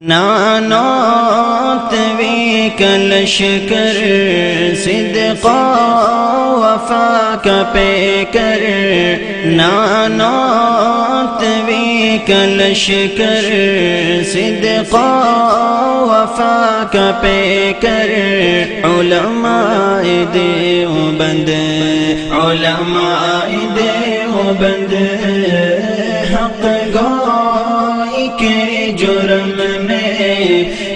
نانات وی کلش کر صدقا وفا کا پے کر نانات وی کلش کر صدقا وفا کا پے کر علماء دیو بند، علماء دیو بند۔ حق گائی کے جرم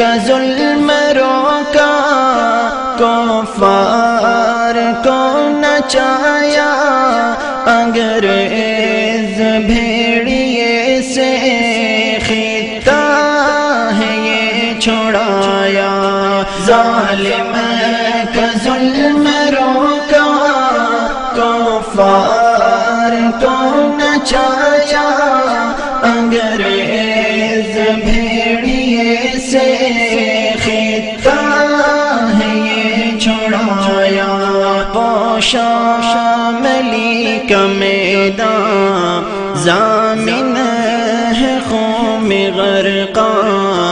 کا ظلم روکا، کفار کو نچایا انگریز بھیڑیے سے خطہ ہے یہ چھوڑایا ظالم کا ظلم روکا، کفار کو نچایا شاملی کا میدان، زامن ہے خون غرقا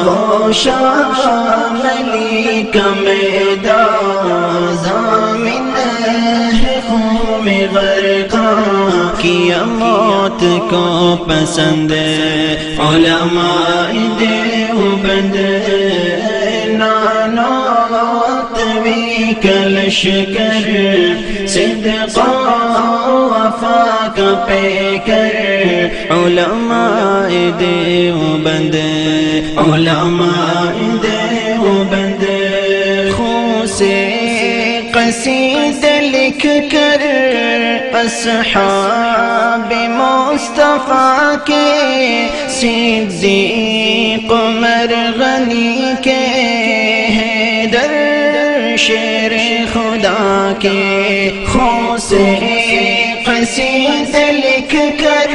پوشا شاملی کا میدان، زامن ہے خون غرقا کیا موت کو پسند علماء دیو بك الشكر صدقا وفاك بكر. علماء دیوبند علماء دیوبند خوصے قصيد لك كر أصحاب مصطفى كي صدیق عمر غنی شیر خدا کے خون سے قصید لکھ کر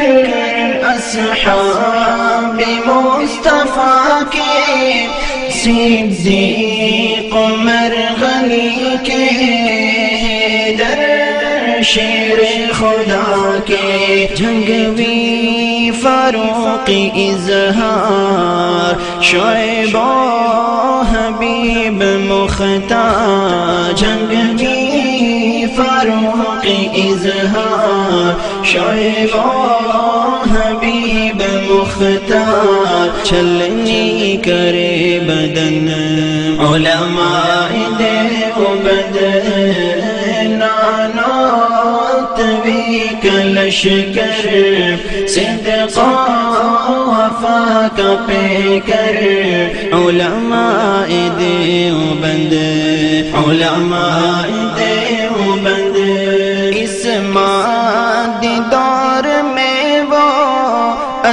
اصحاب مصطفیٰ کے صدیق عمر غنی کے حیدر شیر خدا کے جنگوی فاروق اظہار، شعیب و حبیب مختار جنگوی فاروق اظہار، شعیب و حبیب مختار، چلنی کرے بدن، علماء دیو بدن نانات ربك لشكر صدقا وفاك بكر علماء دي وبند علماء دي وبند. ماں دي دار ميو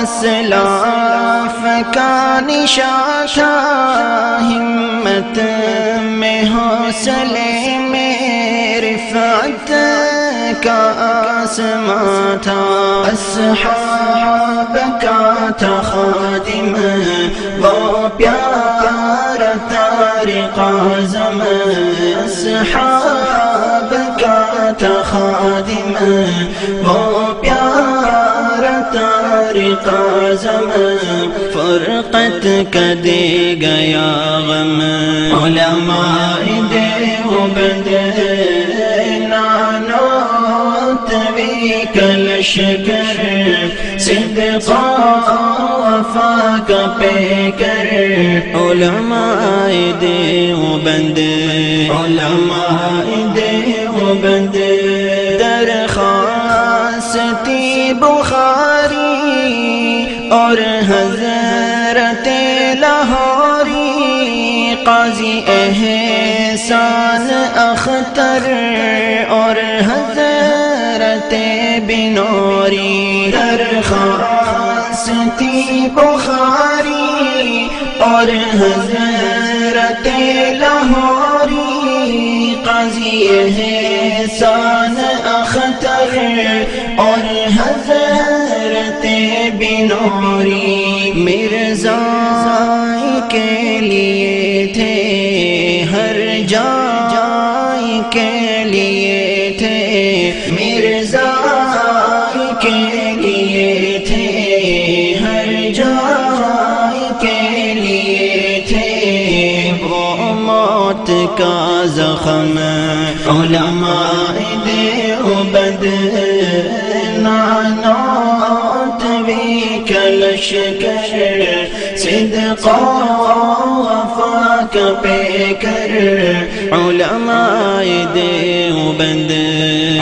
أسلاف کا شاشا. همت میں حوصلے میں رفعت اصحاب کا تھا خادم وہ پیار تارق اعظم اصحاب کا خادم وہ پیار تارق اعظم فرقت دے گیا غم. علماء دیو بند بھی کلش کر صدقا وفا کا پے کر علماء دیو بند علماء دیو بند درخواستی بخاری اور حضرت لاہوری قاضی احسان اختر اور حضرت بنوری درخواستی بخاری اور حضرت لاہوری، قاضی ہے سان اختر اور حضرت بنوری مرزا کے لیے جائے کے لیے تھے وہ موت کا زخم علماء دیوبند نانات بھی کلش کر صدق وفا کا پے کر۔ علماء دیوبند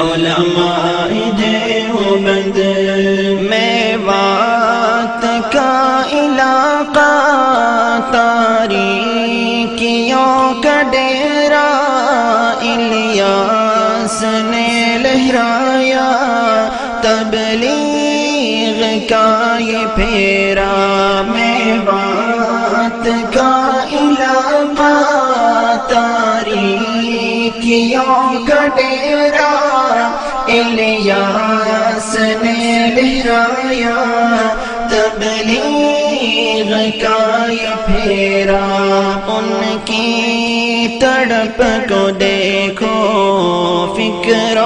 علماء دیوبند پھیرا میں بات کا علاقہ تاریکیوں کا ڈیرا الیاس نے لہرایا تبلیغ کا یہ پھیرا۔ ان کی تڑپ کو دیکھو فکر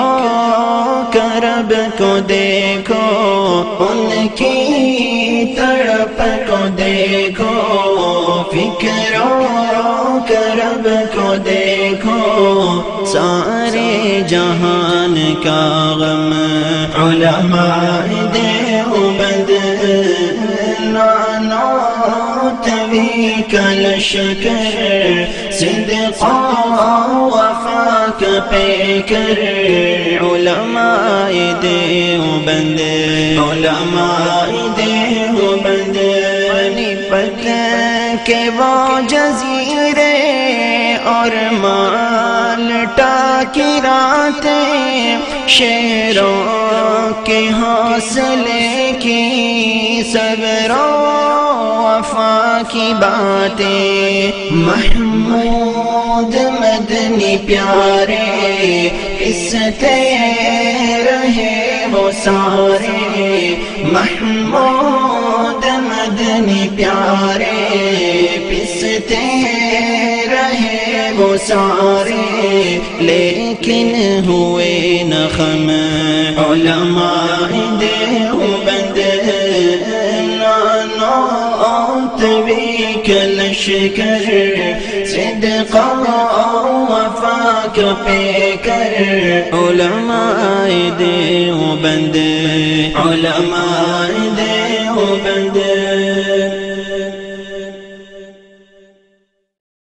کرب کو دیکھو۔ ان کی تڑپ کو دیکھو فکر کرب کو دیکھو۔ سارے جہان کا غم علماء دیوبند بھی کلش کر صدق وفا کا پے کر علماء دیوبند علماء دیوبند پت کے وہ جزیرے اور مالٹا کی راتیں، شیروں کے حوصلے کی صبروں وفا کی باتیں محمود مدنی پیارے قصتے رہے وہ سارے محمود مدنی پیارے پستے رہے وہ سارے لیکن ہوئے نخم علماء دیوبند بك الشكر صدقا وفاك فكر. علماء ديوبند علماء ديوبند